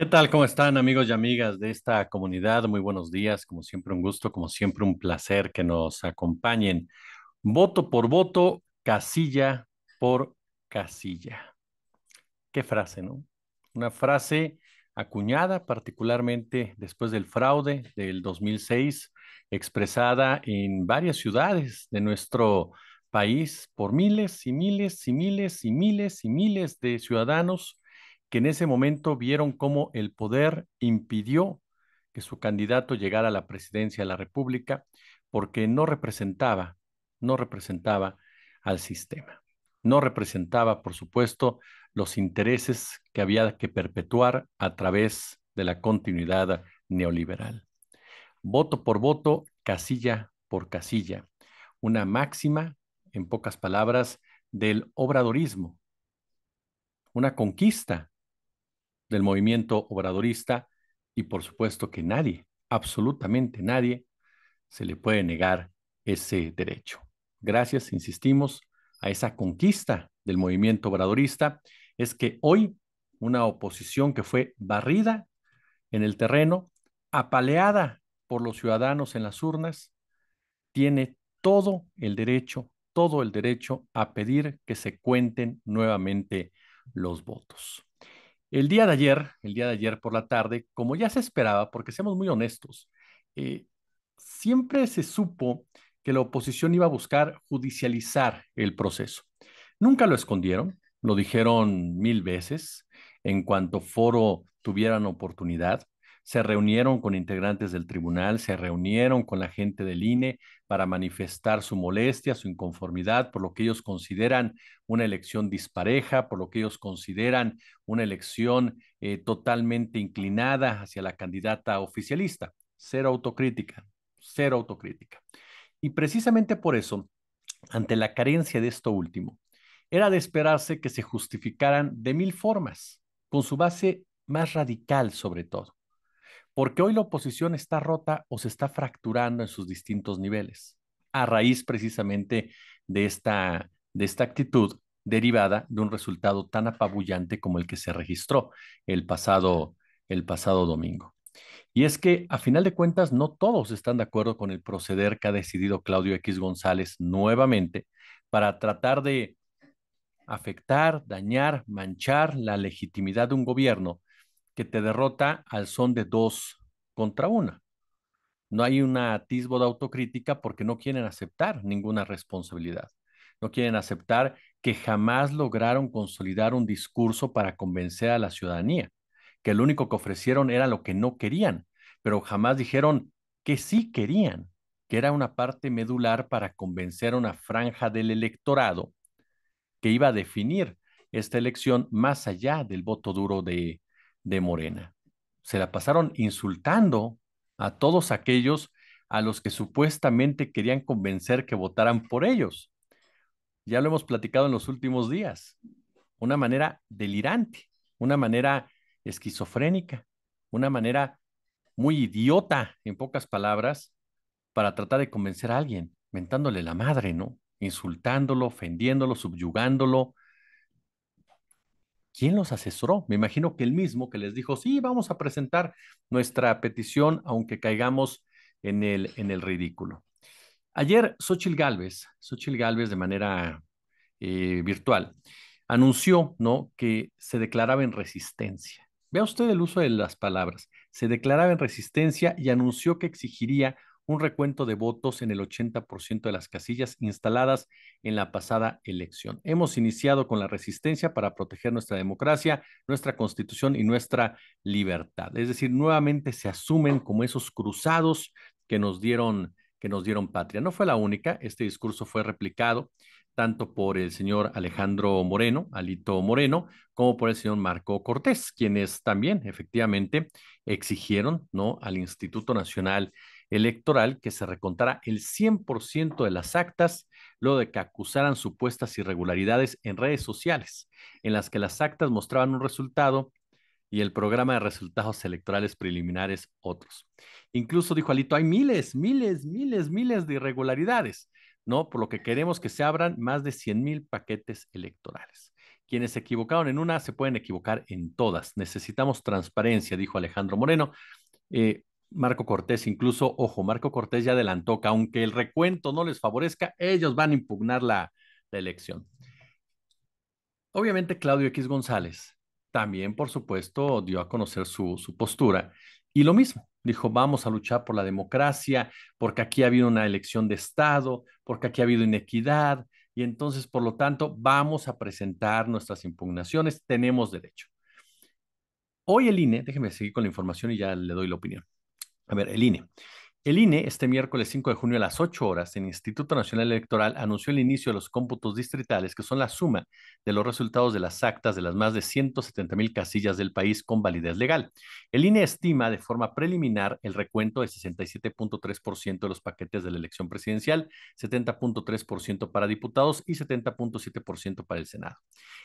¿Qué tal? ¿Cómo están amigos y amigas de esta comunidad? Muy buenos días, como siempre un gusto, como siempre un placer que nos acompañen. Voto por voto, casilla por casilla. Qué frase, ¿no? Una frase acuñada particularmente después del fraude del 2006, expresada en varias ciudades de nuestro país por miles y miles y miles y miles y miles de ciudadanos que en ese momento vieron cómo el poder impidió que su candidato llegara a la presidencia de la República porque no representaba, no representaba al sistema. No representaba, por supuesto, los intereses que había que perpetuar a través de la continuidad neoliberal. Voto por voto, casilla por casilla. Una máxima, en pocas palabras, del obradorismo. Una conquista del movimiento obradorista y por supuesto que nadie, absolutamente nadie, se le puede negar ese derecho. Gracias, insistimos, a esa conquista del movimiento obradorista, es que hoy una oposición que fue barrida en el terreno, apaleada por los ciudadanos en las urnas, tiene todo el derecho, todo el derecho a pedir que se cuenten nuevamente los votos. El día de ayer, el día de ayer por la tarde, como ya se esperaba, porque seamos muy honestos, eh, siempre se supo que la oposición iba a buscar judicializar el proceso. Nunca lo escondieron, lo dijeron mil veces en cuanto foro tuvieran oportunidad se reunieron con integrantes del tribunal, se reunieron con la gente del INE para manifestar su molestia, su inconformidad por lo que ellos consideran una elección dispareja, por lo que ellos consideran una elección eh, totalmente inclinada hacia la candidata oficialista. Cero autocrítica, cero autocrítica. Y precisamente por eso, ante la carencia de esto último, era de esperarse que se justificaran de mil formas, con su base más radical sobre todo porque hoy la oposición está rota o se está fracturando en sus distintos niveles, a raíz precisamente de esta, de esta actitud derivada de un resultado tan apabullante como el que se registró el pasado, el pasado domingo. Y es que, a final de cuentas, no todos están de acuerdo con el proceder que ha decidido Claudio X González nuevamente para tratar de afectar, dañar, manchar la legitimidad de un gobierno que te derrota al son de dos contra una. No hay un atisbo de autocrítica porque no quieren aceptar ninguna responsabilidad. No quieren aceptar que jamás lograron consolidar un discurso para convencer a la ciudadanía, que lo único que ofrecieron era lo que no querían, pero jamás dijeron que sí querían, que era una parte medular para convencer a una franja del electorado que iba a definir esta elección más allá del voto duro de, de Morena. Se la pasaron insultando a todos aquellos a los que supuestamente querían convencer que votaran por ellos. Ya lo hemos platicado en los últimos días. Una manera delirante, una manera esquizofrénica, una manera muy idiota, en pocas palabras, para tratar de convencer a alguien, mentándole la madre, ¿no? Insultándolo, ofendiéndolo, subyugándolo, ¿quién los asesoró? Me imagino que el mismo que les dijo, sí, vamos a presentar nuestra petición, aunque caigamos en el, en el ridículo. Ayer, Xochil Gálvez, Xochil Gálvez de manera eh, virtual, anunció ¿no? que se declaraba en resistencia. Vea usted el uso de las palabras. Se declaraba en resistencia y anunció que exigiría un recuento de votos en el 80% de las casillas instaladas en la pasada elección. Hemos iniciado con la resistencia para proteger nuestra democracia, nuestra constitución y nuestra libertad. Es decir, nuevamente se asumen como esos cruzados que nos dieron que nos dieron patria. No fue la única, este discurso fue replicado tanto por el señor Alejandro Moreno, Alito Moreno, como por el señor Marco Cortés, quienes también efectivamente exigieron ¿no? al Instituto Nacional electoral que se recontara el 100% de las actas, luego de que acusaran supuestas irregularidades en redes sociales, en las que las actas mostraban un resultado y el programa de resultados electorales preliminares otros. Incluso dijo Alito, hay miles, miles, miles, miles de irregularidades, ¿no? Por lo que queremos que se abran más de 100 mil paquetes electorales. Quienes se equivocaron en una se pueden equivocar en todas. Necesitamos transparencia, dijo Alejandro Moreno. Eh, Marco Cortés, incluso, ojo, Marco Cortés ya adelantó que aunque el recuento no les favorezca, ellos van a impugnar la, elección. Obviamente, Claudio X González también, por supuesto, dio a conocer su, su postura y lo mismo, dijo, vamos a luchar por la democracia, porque aquí ha habido una elección de Estado, porque aquí ha habido inequidad, y entonces, por lo tanto, vamos a presentar nuestras impugnaciones, tenemos derecho. Hoy el INE, déjeme seguir con la información y ya le doy la opinión. A ver, el INE. El INE, este miércoles 5 de junio a las 8 horas, en Instituto Nacional Electoral, anunció el inicio de los cómputos distritales, que son la suma de los resultados de las actas de las más de 170 mil casillas del país con validez legal. El INE estima de forma preliminar el recuento de 67.3% de los paquetes de la elección presidencial, 70.3% para diputados y 70.7% para el Senado.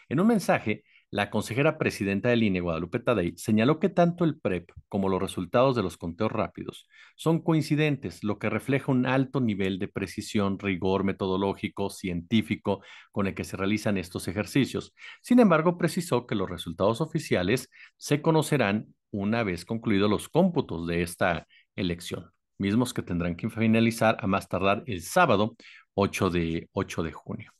En un mensaje, la consejera presidenta del INE, Guadalupe Tadei, señaló que tanto el PREP como los resultados de los conteos rápidos son coincidentes, lo que refleja un alto nivel de precisión, rigor metodológico, científico con el que se realizan estos ejercicios. Sin embargo, precisó que los resultados oficiales se conocerán una vez concluidos los cómputos de esta elección, mismos que tendrán que finalizar a más tardar el sábado 8 de, 8 de junio.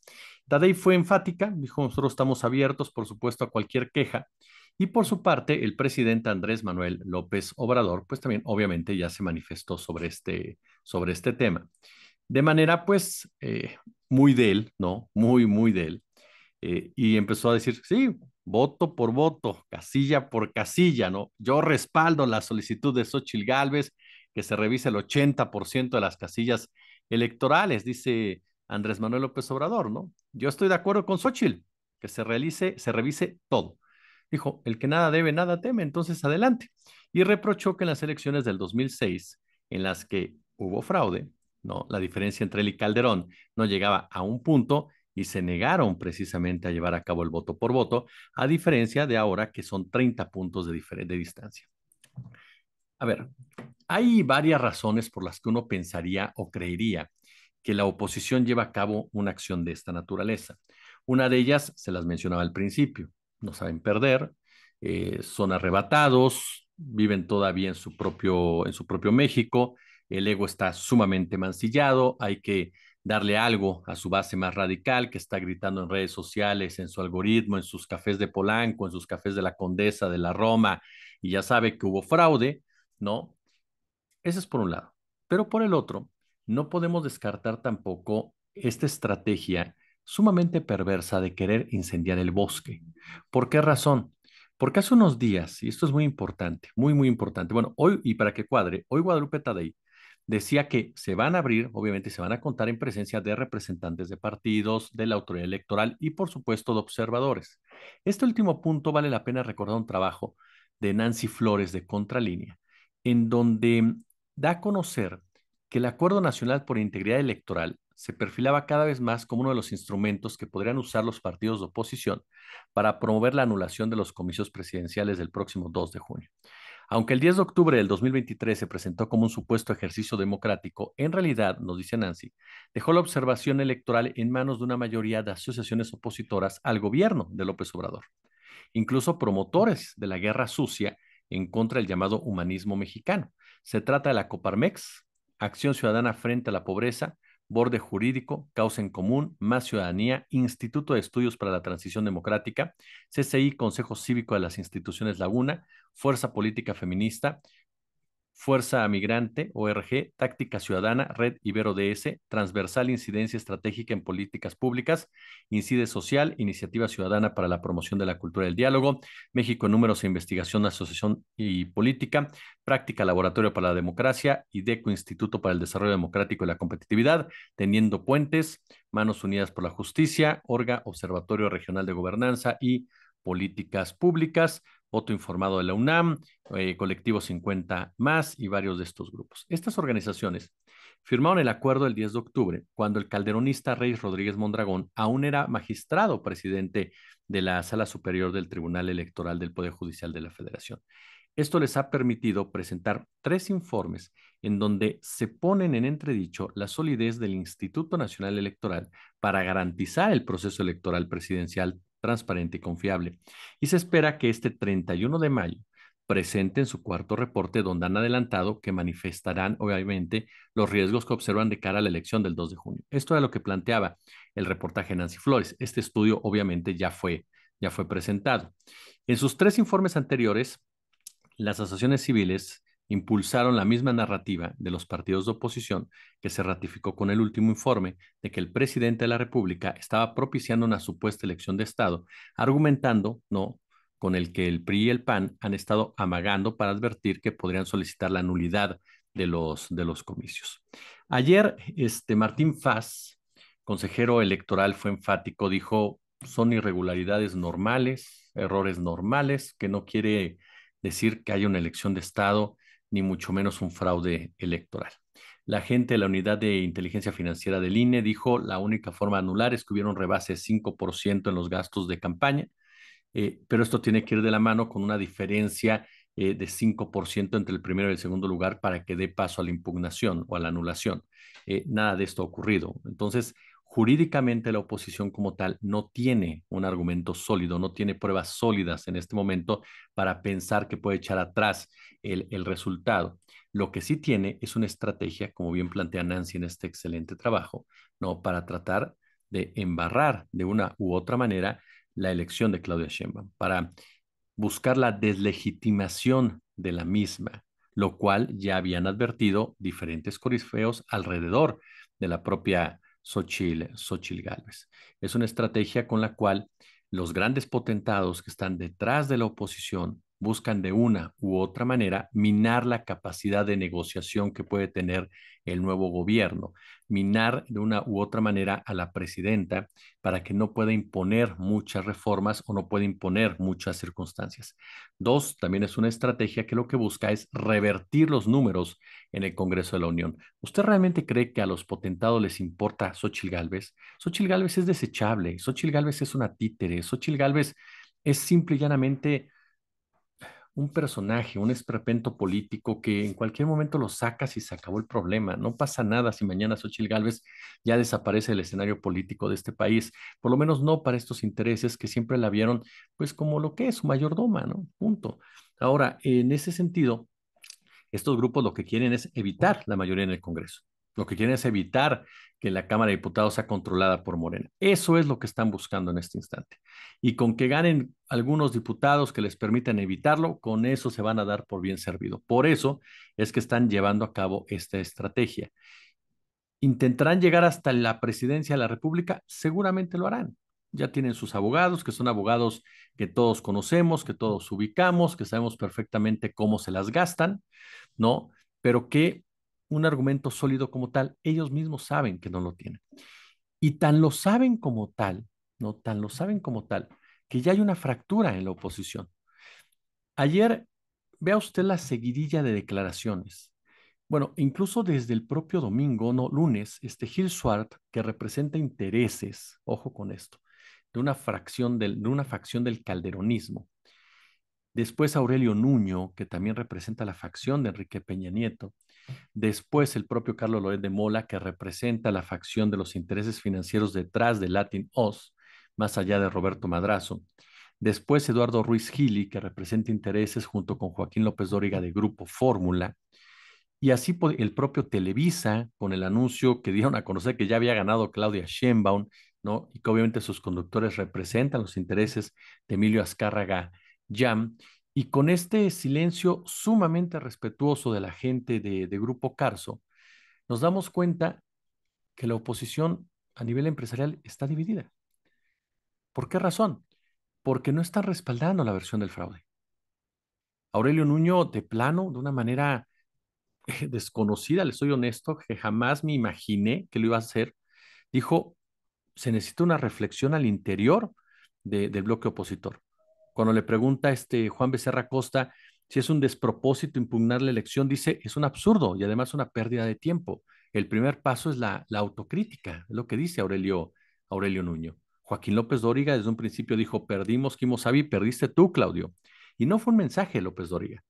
Tadei fue enfática, dijo, nosotros estamos abiertos, por supuesto, a cualquier queja. Y por su parte, el presidente Andrés Manuel López Obrador, pues también obviamente ya se manifestó sobre este, sobre este tema. De manera, pues, eh, muy de él, ¿no? Muy, muy de él. Eh, y empezó a decir, sí, voto por voto, casilla por casilla, ¿no? Yo respaldo la solicitud de Xochitl Gálvez que se revise el 80% de las casillas electorales, dice Andrés Manuel López Obrador, ¿no? Yo estoy de acuerdo con Xochitl, que se realice, se revise todo. Dijo, el que nada debe, nada teme, entonces adelante. Y reprochó que en las elecciones del 2006, en las que hubo fraude, ¿no? La diferencia entre él y Calderón no llegaba a un punto y se negaron precisamente a llevar a cabo el voto por voto, a diferencia de ahora que son 30 puntos de, de distancia. A ver, hay varias razones por las que uno pensaría o creería que la oposición lleva a cabo una acción de esta naturaleza. Una de ellas se las mencionaba al principio, no saben perder, eh, son arrebatados, viven todavía en su, propio, en su propio México, el ego está sumamente mancillado, hay que darle algo a su base más radical que está gritando en redes sociales, en su algoritmo, en sus cafés de Polanco, en sus cafés de la Condesa, de la Roma, y ya sabe que hubo fraude, ¿no? Ese es por un lado. Pero por el otro, no podemos descartar tampoco esta estrategia sumamente perversa de querer incendiar el bosque. ¿Por qué razón? Porque hace unos días, y esto es muy importante, muy, muy importante, bueno, hoy, y para que cuadre, hoy Guadalupe Tadei decía que se van a abrir, obviamente se van a contar en presencia de representantes de partidos, de la autoridad electoral y por supuesto de observadores. Este último punto vale la pena recordar un trabajo de Nancy Flores de Contralínea, en donde da a conocer que el Acuerdo Nacional por Integridad Electoral se perfilaba cada vez más como uno de los instrumentos que podrían usar los partidos de oposición para promover la anulación de los comicios presidenciales del próximo 2 de junio. Aunque el 10 de octubre del 2023 se presentó como un supuesto ejercicio democrático, en realidad, nos dice Nancy, dejó la observación electoral en manos de una mayoría de asociaciones opositoras al gobierno de López Obrador, incluso promotores de la guerra sucia en contra del llamado humanismo mexicano. Se trata de la Coparmex, Acción Ciudadana frente a la Pobreza, Borde Jurídico, Causa en Común, Más Ciudadanía, Instituto de Estudios para la Transición Democrática, CCI, Consejo Cívico de las Instituciones Laguna, Fuerza Política Feminista, Fuerza Migrante, ORG, Táctica Ciudadana, Red Ibero DS, Transversal Incidencia Estratégica en Políticas Públicas, Incide Social, Iniciativa Ciudadana para la Promoción de la Cultura del Diálogo, México Números e Investigación, Asociación y Política, Práctica Laboratorio para la Democracia, IDECO Instituto para el Desarrollo Democrático y la Competitividad, Teniendo Puentes, Manos Unidas por la Justicia, Orga, Observatorio Regional de Gobernanza y Políticas Públicas, Voto Informado de la UNAM, eh, Colectivo 50 más y varios de estos grupos. Estas organizaciones firmaron el acuerdo el 10 de octubre, cuando el calderonista Rey Rodríguez Mondragón aún era magistrado presidente de la Sala Superior del Tribunal Electoral del Poder Judicial de la Federación. Esto les ha permitido presentar tres informes en donde se ponen en entredicho la solidez del Instituto Nacional Electoral para garantizar el proceso electoral presidencial transparente y confiable. Y se espera que este 31 de mayo presenten su cuarto reporte donde han adelantado que manifestarán obviamente los riesgos que observan de cara a la elección del 2 de junio. Esto era lo que planteaba el reportaje Nancy Flores. Este estudio obviamente ya fue, ya fue presentado. En sus tres informes anteriores, las asociaciones civiles impulsaron la misma narrativa de los partidos de oposición que se ratificó con el último informe de que el presidente de la República estaba propiciando una supuesta elección de Estado, argumentando, no, con el que el PRI y el PAN han estado amagando para advertir que podrían solicitar la nulidad de los, de los comicios. Ayer, este Martín Faz, consejero electoral, fue enfático, dijo, son irregularidades normales, errores normales, que no quiere decir que haya una elección de Estado, ni mucho menos un fraude electoral. La gente de la unidad de inteligencia financiera del INE dijo la única forma de anular es que hubiera un rebase de 5% en los gastos de campaña eh, pero esto tiene que ir de la mano con una diferencia eh, de 5% entre el primero y el segundo lugar para que dé paso a la impugnación o a la anulación. Eh, nada de esto ha ocurrido. Entonces, jurídicamente la oposición como tal no tiene un argumento sólido, no tiene pruebas sólidas en este momento para pensar que puede echar atrás el, el resultado. Lo que sí tiene es una estrategia, como bien plantea Nancy en este excelente trabajo, ¿no? para tratar de embarrar de una u otra manera la elección de Claudia Sheinbaum, para buscar la deslegitimación de la misma, lo cual ya habían advertido diferentes corifeos alrededor de la propia Xochitl, Xochitl Gálvez. Es una estrategia con la cual los grandes potentados que están detrás de la oposición buscan de una u otra manera minar la capacidad de negociación que puede tener el nuevo gobierno, minar de una u otra manera a la presidenta para que no pueda imponer muchas reformas o no pueda imponer muchas circunstancias. Dos, también es una estrategia que lo que busca es revertir los números en el Congreso de la Unión. ¿Usted realmente cree que a los potentados les importa Xochil Gálvez? Xochil Gálvez es desechable, Xochil Gálvez es una títere, Xochil Gálvez es simple y llanamente un personaje, un esperpento político que en cualquier momento lo sacas y se acabó el problema. No pasa nada si mañana Xochitl Gálvez ya desaparece del escenario político de este país, por lo menos no para estos intereses que siempre la vieron pues como lo que es su mayordoma, ¿no? Punto. Ahora, en ese sentido, estos grupos lo que quieren es evitar la mayoría en el Congreso. Lo que quieren es evitar que la Cámara de Diputados sea controlada por Morena. Eso es lo que están buscando en este instante. Y con que ganen algunos diputados que les permitan evitarlo, con eso se van a dar por bien servido. Por eso es que están llevando a cabo esta estrategia. ¿Intentarán llegar hasta la presidencia de la República? Seguramente lo harán. Ya tienen sus abogados, que son abogados que todos conocemos, que todos ubicamos, que sabemos perfectamente cómo se las gastan, ¿no? Pero que un argumento sólido como tal, ellos mismos saben que no lo tienen. Y tan lo saben como tal, no tan lo saben como tal, que ya hay una fractura en la oposición. Ayer, vea usted la seguidilla de declaraciones. Bueno, incluso desde el propio domingo, no lunes, este Gil Swart, que representa intereses, ojo con esto, de una fracción de una facción del calderonismo. Después Aurelio Nuño, que también representa la facción de Enrique Peña Nieto. Después el propio Carlos Loret de Mola, que representa la facción de los intereses financieros detrás de Latin Oz, más allá de Roberto Madrazo. Después Eduardo Ruiz Gili, que representa intereses junto con Joaquín López Dóriga de Grupo Fórmula. Y así el propio Televisa, con el anuncio que dieron a conocer que ya había ganado Claudia Sheinbaum, ¿no? Y que obviamente sus conductores representan los intereses de Emilio Azcárraga Jam. Y con este silencio sumamente respetuoso de la gente de, Grupo Carso, nos damos cuenta que la oposición a nivel empresarial está dividida. ¿Por qué razón? Porque no están respaldando la versión del fraude. Aurelio Nuño, de plano, de una manera desconocida, le soy honesto, que jamás me imaginé que lo iba a hacer, dijo, se necesita una reflexión al interior del bloque opositor cuando le pregunta este Juan Becerra Costa si es un despropósito impugnar la elección, dice, es un absurdo y además una pérdida de tiempo. El primer paso es la, autocrítica, es lo que dice Aurelio, Aurelio Nuño. Joaquín López Dóriga desde un principio dijo, perdimos Kimosabi, perdiste tú, Claudio. Y no fue un mensaje López Dóriga,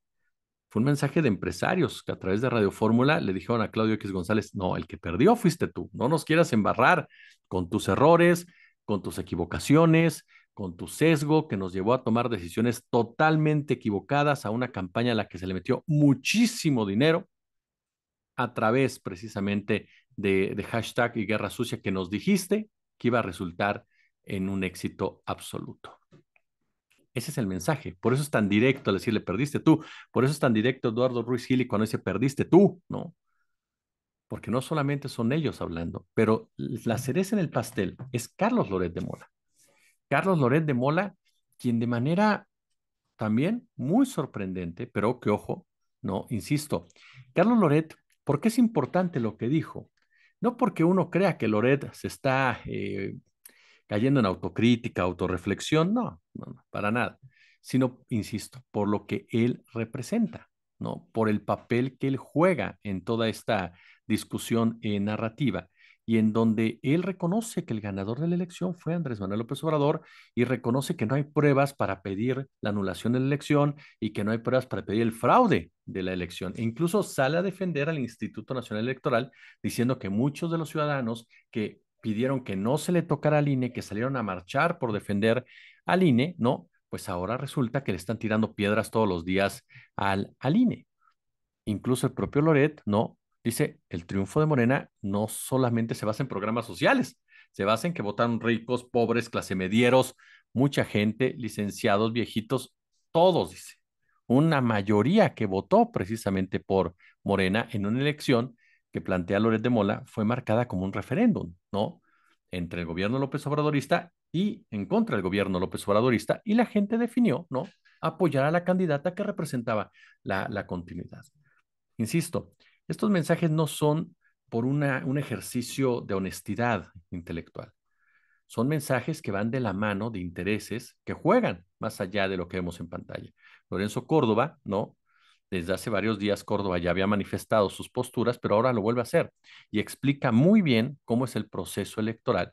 fue un mensaje de empresarios que a través de Radio Fórmula le dijeron a Claudio X González, no, el que perdió fuiste tú, no nos quieras embarrar con tus errores, con tus equivocaciones, con tu sesgo que nos llevó a tomar decisiones totalmente equivocadas a una campaña a la que se le metió muchísimo dinero a través precisamente de, hashtag y guerra sucia que nos dijiste que iba a resultar en un éxito absoluto. Ese es el mensaje. Por eso es tan directo decirle perdiste tú. Por eso es tan directo Eduardo Ruiz Gili cuando dice perdiste tú, ¿no? Porque no solamente son ellos hablando, pero la cereza en el pastel es Carlos Loret de Mola. Carlos Loret de Mola, quien de manera también muy sorprendente, pero que ojo, no, insisto, Carlos Loret, ¿por qué es importante lo que dijo? No porque uno crea que Loret se está eh, cayendo en autocrítica, autorreflexión, no, no, no, para nada, sino, insisto, por lo que él representa, ¿no? Por el papel que él juega en toda esta discusión eh, narrativa y en donde él reconoce que el ganador de la elección fue Andrés Manuel López Obrador y reconoce que no hay pruebas para pedir la anulación de la elección y que no hay pruebas para pedir el fraude de la elección. E incluso sale a defender al Instituto Nacional Electoral diciendo que muchos de los ciudadanos que pidieron que no se le tocara al INE, que salieron a marchar por defender al INE, ¿no? Pues ahora resulta que le están tirando piedras todos los días al, al INE. Incluso el propio Loret, ¿no? Dice, el triunfo de Morena no solamente se basa en programas sociales, se basa en que votan ricos, pobres, clase medieros, mucha gente, licenciados, viejitos, todos, dice. Una mayoría que votó precisamente por Morena en una elección que plantea Loret de Mola fue marcada como un referéndum, ¿no? Entre el gobierno López Obradorista y en contra del gobierno López Obradorista, y la gente definió, ¿no? Apoyar a la candidata que representaba la, la continuidad. Insisto, estos mensajes no son por un ejercicio de honestidad intelectual. Son mensajes que van de la mano de intereses que juegan más allá de lo que vemos en pantalla. Lorenzo Córdoba, ¿no? Desde hace varios días Córdoba ya había manifestado sus posturas, pero ahora lo vuelve a hacer y explica muy bien cómo es el proceso electoral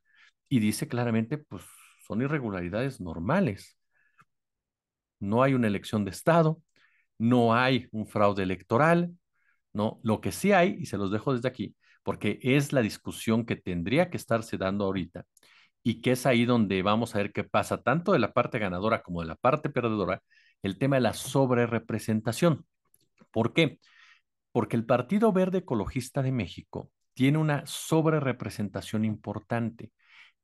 y dice claramente, pues son irregularidades normales. No hay una elección de Estado, no hay un fraude electoral, ¿no? Lo que sí hay, y se los dejo desde aquí, porque es la discusión que tendría que estarse dando ahorita y que es ahí donde vamos a ver qué pasa, tanto de la parte ganadora como de la parte perdedora, el tema de la sobrerepresentación. ¿Por qué? Porque el Partido Verde Ecologista de México tiene una sobrerepresentación importante.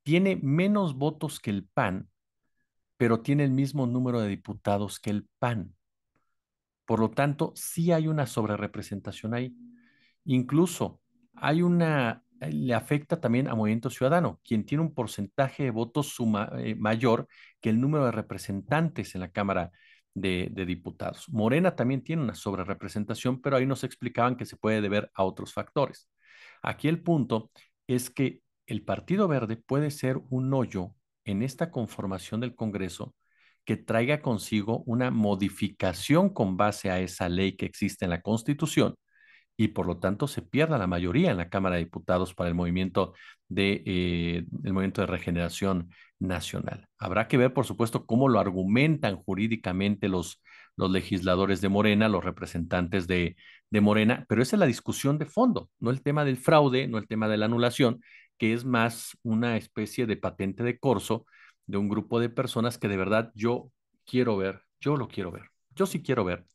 Tiene menos votos que el PAN, pero tiene el mismo número de diputados que el PAN. Por lo tanto, sí hay una sobrerepresentación ahí. Incluso hay una, eh, le afecta también a Movimiento Ciudadano, quien tiene un porcentaje de votos suma, eh, mayor que el número de representantes en la Cámara de, de, Diputados. Morena también tiene una sobrerepresentación, pero ahí nos explicaban que se puede deber a otros factores. Aquí el punto es que el Partido Verde puede ser un hoyo en esta conformación del Congreso que traiga consigo una modificación con base a esa ley que existe en la Constitución y por lo tanto se pierda la mayoría en la Cámara de Diputados para el movimiento de, eh, el movimiento de regeneración nacional. Habrá que ver, por supuesto, cómo lo argumentan jurídicamente los, los legisladores de Morena, los representantes de, de Morena, pero esa es la discusión de fondo, no el tema del fraude, no el tema de la anulación, que es más una especie de patente de corso de un grupo de personas que de verdad yo quiero ver, yo lo quiero ver, yo sí quiero ver,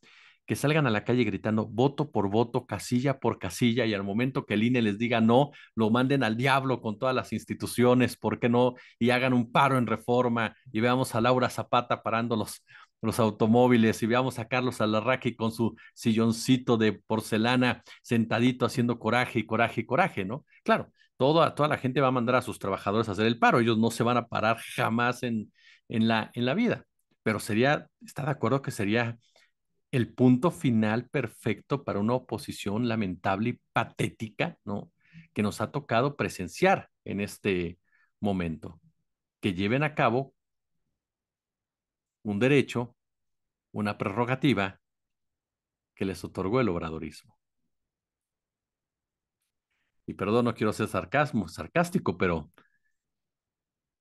que salgan a la calle gritando voto por voto, casilla por casilla, y al momento que el INE les diga no, lo manden al diablo con todas las instituciones, ¿por qué no? Y hagan un paro en reforma y veamos a Laura Zapata parando los, los automóviles y veamos a Carlos Alarraqui con su silloncito de porcelana sentadito haciendo coraje y coraje y coraje, ¿no? Claro, toda, toda la gente va a mandar a sus trabajadores a hacer el paro, ellos no se van a parar jamás en, en, la, en la vida, pero sería, está de acuerdo que sería el punto final perfecto para una oposición lamentable y patética, ¿no? Que nos ha tocado presenciar en este momento, que lleven a cabo un derecho, una prerrogativa que les otorgó el obradorismo perdón, no quiero ser sarcasmo, sarcástico, pero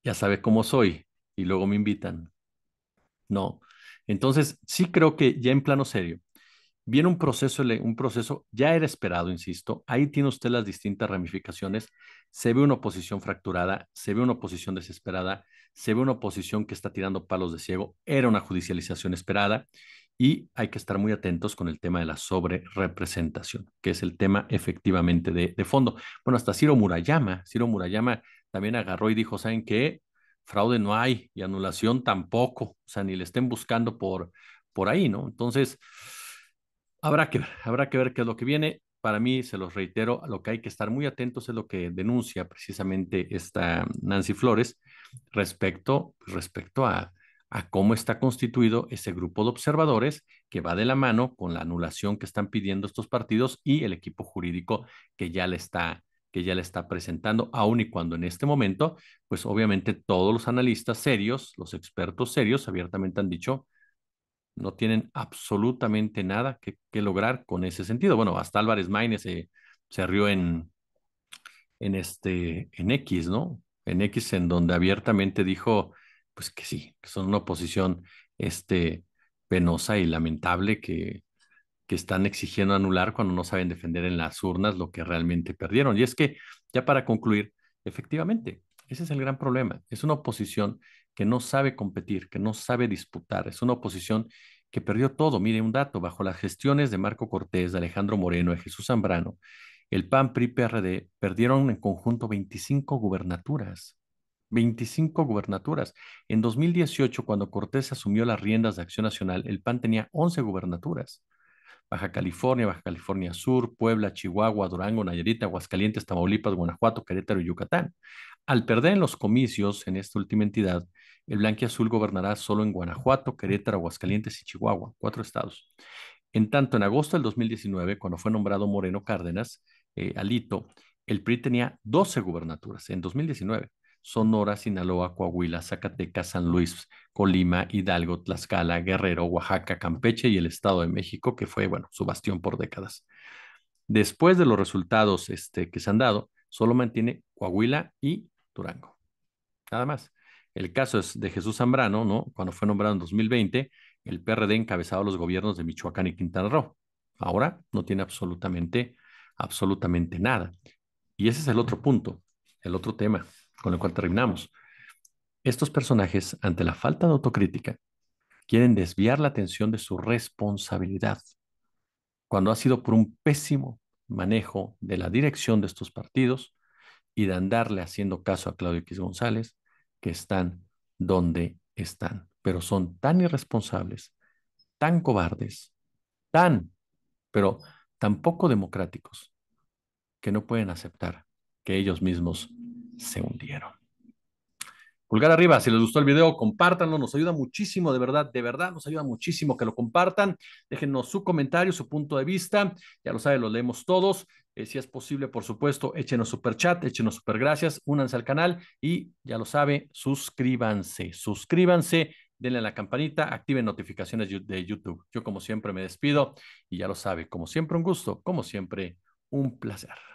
ya sabe cómo soy y luego me invitan. No. Entonces, sí creo que ya en plano serio, viene un proceso, un proceso, ya era esperado, insisto, ahí tiene usted las distintas ramificaciones, se ve una oposición fracturada, se ve una oposición desesperada, se ve una oposición que está tirando palos de ciego, era una judicialización esperada y hay que estar muy atentos con el tema de la sobrerepresentación, que es el tema efectivamente de, de fondo. Bueno, hasta Ciro Murayama, Ciro Murayama también agarró y dijo, ¿saben qué? Fraude no hay y anulación tampoco, o sea, ni le estén buscando por, por ahí, ¿no? Entonces, habrá que ver, habrá que ver qué es lo que viene para mí, se los reitero, lo que hay que estar muy atentos es lo que denuncia precisamente esta Nancy Flores respecto, respecto a, a cómo está constituido ese grupo de observadores que va de la mano con la anulación que están pidiendo estos partidos y el equipo jurídico que ya le está que ya le está presentando, aun y cuando en este momento, pues obviamente todos los analistas serios, los expertos serios, abiertamente han dicho, no tienen absolutamente nada que, lograr con ese sentido. Bueno, hasta Álvarez Maine se, se rió en, en, este, en X, ¿no? En X, en donde abiertamente dijo, pues que sí, que son una oposición este, penosa y lamentable que, que están exigiendo anular cuando no saben defender en las urnas lo que realmente perdieron. Y es que, ya para concluir, efectivamente, ese es el gran problema. Es una oposición que no sabe competir, que no sabe disputar. Es una oposición que perdió todo. Mire, un dato, bajo las gestiones de Marco Cortés, de Alejandro Moreno, de Jesús Zambrano, el PAN, PRI, PRD perdieron en conjunto 25 gubernaturas. 25 gubernaturas. En 2018, cuando Cortés asumió las riendas de Acción Nacional, el PAN tenía 11 gubernaturas. Baja California, Baja California Sur, Puebla, Chihuahua, Durango, Nayarit, Aguascalientes, Tamaulipas, Guanajuato, Querétaro y Yucatán. Al perder en los comicios en esta última entidad, el azul gobernará solo en Guanajuato, Querétaro, Aguascalientes y Chihuahua, cuatro estados. En tanto, en agosto del 2019, cuando fue nombrado Moreno Cárdenas, eh, Alito, el PRI tenía 12 gubernaturas en 2019. Sonora, Sinaloa, Coahuila, Zacatecas, San Luis, Colima, Hidalgo, Tlaxcala, Guerrero, Oaxaca, Campeche y el Estado de México, que fue, bueno, su bastión por décadas. Después de los resultados este, que se han dado, solo mantiene Coahuila y Durango. Nada más. El caso es de Jesús Zambrano, ¿no? Cuando fue nombrado en 2020, el PRD encabezaba los gobiernos de Michoacán y Quintana Roo. Ahora no tiene absolutamente, absolutamente nada. Y ese es el otro punto, el otro tema con el cual terminamos. Estos personajes, ante la falta de autocrítica, quieren desviar la atención de su responsabilidad, cuando ha sido por un pésimo manejo de la dirección de estos partidos y de andarle haciendo caso a Claudio X González, que están donde están, pero son tan irresponsables, tan cobardes, tan, pero tan poco democráticos, que no pueden aceptar que ellos mismos se hundieron. Pulgar arriba, si les gustó el video, compártanlo, nos ayuda muchísimo, de verdad, de verdad, nos ayuda muchísimo que lo compartan. Déjenos su comentario, su punto de vista, ya lo saben, lo leemos todos. Eh, si es posible, por supuesto, échenos super chat, échenos super gracias, únanse al canal y ya lo sabe, suscríbanse, suscríbanse, denle a la campanita, activen notificaciones de YouTube. Yo como siempre me despido y ya lo sabe, como siempre un gusto, como siempre un placer.